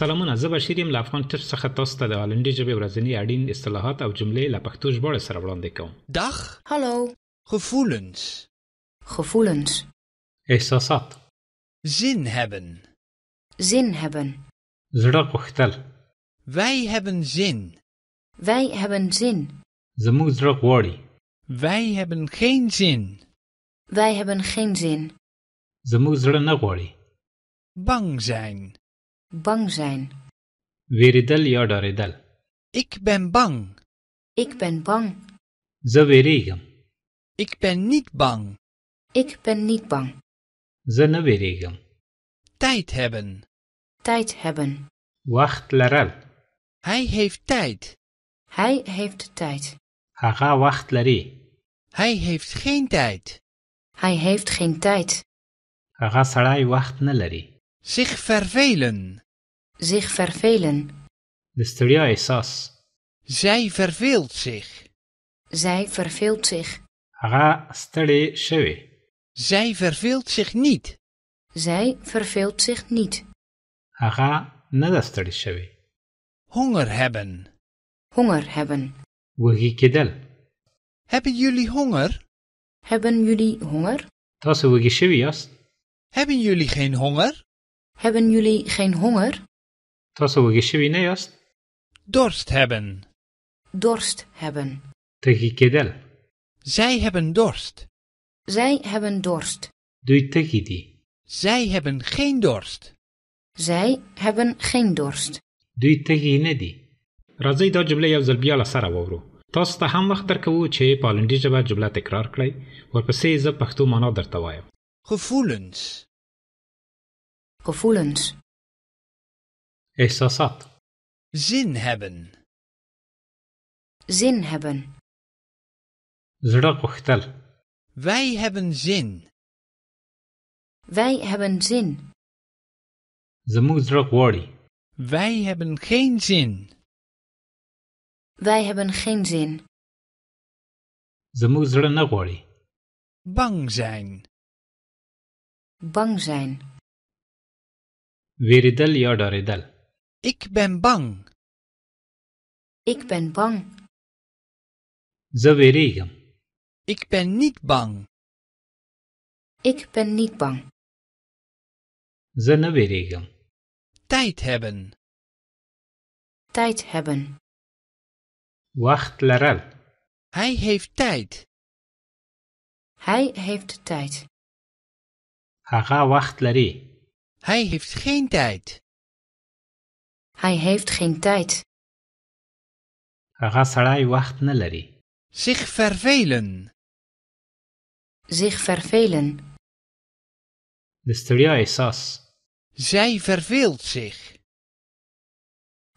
سلامونه زه بشیر یم له افغان ټچ څخه تاسو ته د هالندي ژبې ورځني اړین اصطلاحات او جملې له پښتو ژباړې سره وړاندې کوم Dag, Hallo. gevoelens. Gevoelens. احساسات Zin hebben. Zin hebben. زړه غوښتل Wij hebben zin. Wij hebben zin. زموږ زړه غواړي Wij hebben geen zin. Wij hebben geen zin. زموږ زړه نه غواړي Bang zijn. Bang zijn. Weeridel ja. Ik ben bang. Ik ben bang. Ze. Ik ben niet bang. Ik ben niet bang. Ze ne. Tijd hebben. Tijd hebben. Wacht lerel. Hij heeft tijd. Hij heeft tijd. Haga wacht lari. Hij heeft geen tijd. Hij heeft geen tijd. Haga sarai wacht ne lari zich vervelen. Zich vervelen. De. Zij verveelt zich. Zij verveelt zich. Ra steri shewe. Zij verveelt zich niet. Zij verveelt zich niet. Ra nada stele shewe. Honger hebben. Honger hebben. Wugikedel. Hebben jullie honger? Hebben jullie honger? Dat is Hebben jullie geen honger? Hebben jullie geen honger? تاسو وږي شوي نه یاست Dorst hebben. Dorst hebben. تږي کېدل Zij hebben dorst. Zij hebben dorst. دوی تږي دي Zij hebben geen dorst. Zij hebben geen dorst. دوی تږي نه دي راځئ دا جمله یو ځل بیا له سره واورو تاسو ته هم وخت درکوو چې په هالندي ژبه جمله تکرار کړئ ورپسې زه پښتو معنا درته وایم Gevoelens. gevoelens. Essa. Zin hebben. Zin hebben. Zraqochtel. Wij hebben zin. Wij hebben zin. Ze moet worden. Wij hebben geen zin. Wij hebben geen zin. Ze moet. Bang zijn. Bang zijn. ویریدل یا ډارېدل Ik ben bang. Ik ben bang. زه ویریږم Ik ben niet bang. Ik ben niet bang. زه نه ویریږم Tijd hebben. Tijd hebben. وخت لرل Hij heeft tijd. Hij heeft tijd. هغه وخت لري Hij heeft geen tijd. Hij heeft geen tijd. هغه سړی وخت نه لري Zich vervelen. Zich vervelen. د ستړیا احساس Zij verveelt zich.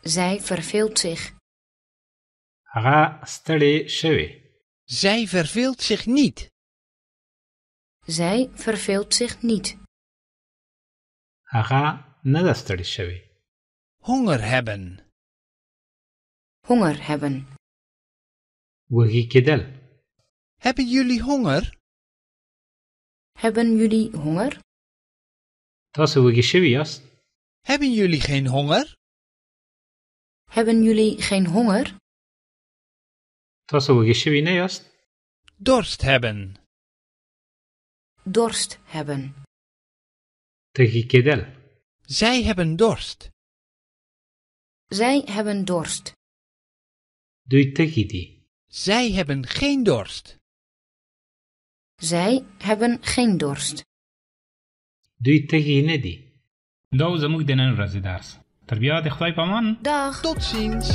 Zij verveelt zich. هغه ستړی شوی Zij verveelt zich niet. Zij verveelt zich niet. هغه نه ده ستړی شوی Honger hebben. Honger hebben. وږي کېدل Hebben jullie honger? Hebben jullie honger? تاسو وږي شوي یاست Hebben jullie geen honger? Hebben jullie geen honger? تاسو وږي شوي نه یاست Dorst hebben. Dorst hebben. تږي کېدل Zij hebben dorst. Zij hebben dorst. دوی تږي دي Zij hebben geen dorst. Zij hebben geen dorst. دوی تږي نه دي دا و زموږ د نن ورځې درس تر بیا د خدای په امان Dag. Tot ziens.